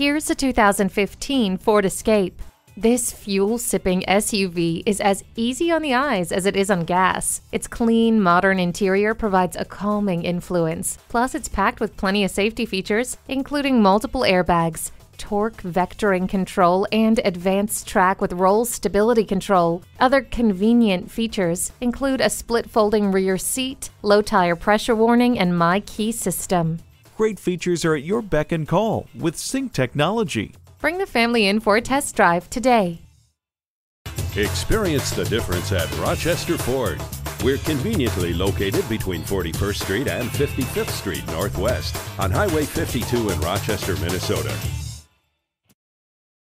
Here's a 2015 Ford Escape. This fuel-sipping SUV is as easy on the eyes as it is on gas. Its clean, modern interior provides a calming influence. Plus, it's packed with plenty of safety features, including multiple airbags, torque vectoring control, and AdvanceTrac with roll stability control. Other convenient features include a split folding rear seat, low tire pressure warning, and MyKey system. Great features are at your beck and call with Sync technology. Bring the family in for a test drive today. Experience the difference at Rochester Ford. We're conveniently located between 41st Street and 55th Street Northwest on Highway 52 in Rochester, Minnesota.